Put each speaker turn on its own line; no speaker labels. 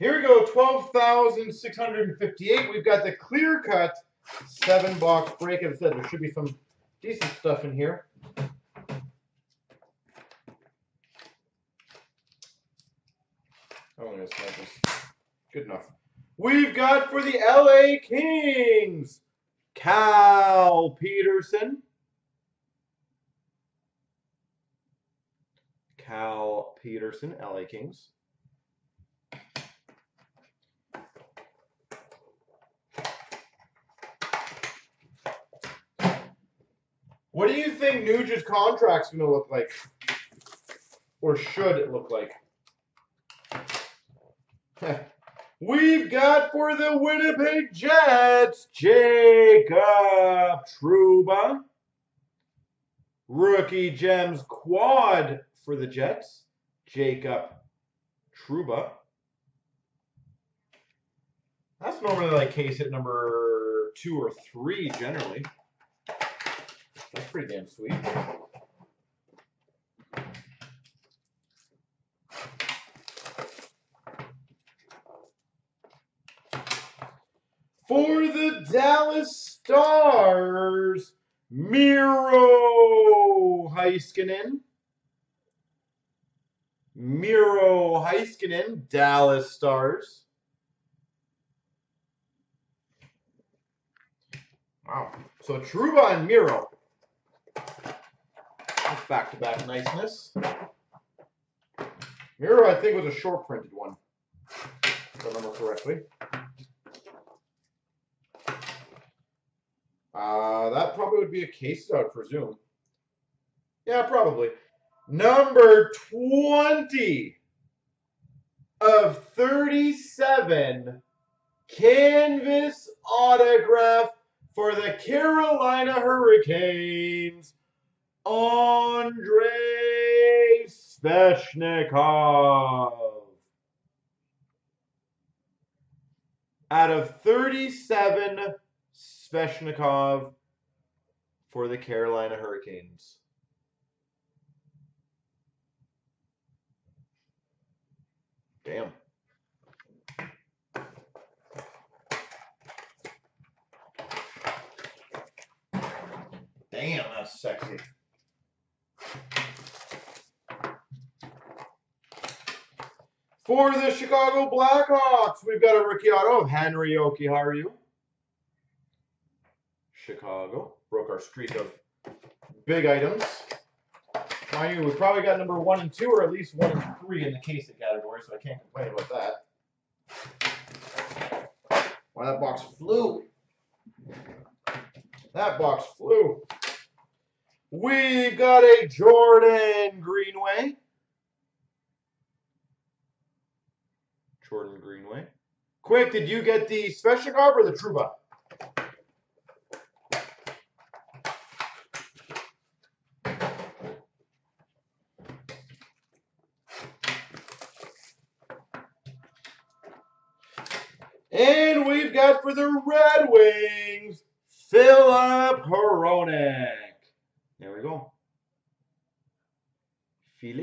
Here we go, 12,658. We've got the clear cut seven box break. As I said, there should be some decent stuff in here. Oh, yes, that was good enough. We've got for the LA Kings, Cal Petersen. Cal Petersen, LA Kings. What do you think Nugent's contract's going to look like? Or should it look like? We've got for the Winnipeg Jets, Jacob Trouba. Rookie Gems quad for the Jets, Jacob Trouba. That's normally like case at number two or three generally. That's pretty damn sweet. For the Dallas Stars, Miro Heiskanen. Miro Heiskanen, Dallas Stars. Wow. So Trouba and Miro. Back-to-back -back niceness. Miro, I think, was a short printed one. If I remember correctly. Uh, that probably would be a case I would presume. Yeah, probably. Number 20 of 37 canvas autograph for the Carolina Hurricanes, Andrei Svechnikov. Out of 37 Svechnikov for the Carolina Hurricanes. Damn. Damn, that's sexy. For the Chicago Blackhawks, we've got a rookie auto of Henry Jokiharju. Chicago. Broke our streak of big items. Mind you, we probably got number one and two, or at least one and three in the case of category, so I can't complain about that. Why that box flew. That box flew. We've got a Jordan Greenway. Jordan Greenway. Quick, did you get the Svechnikov or the Trouba? And we've got for the Red Wings, Filip Hronek. There we go. Filip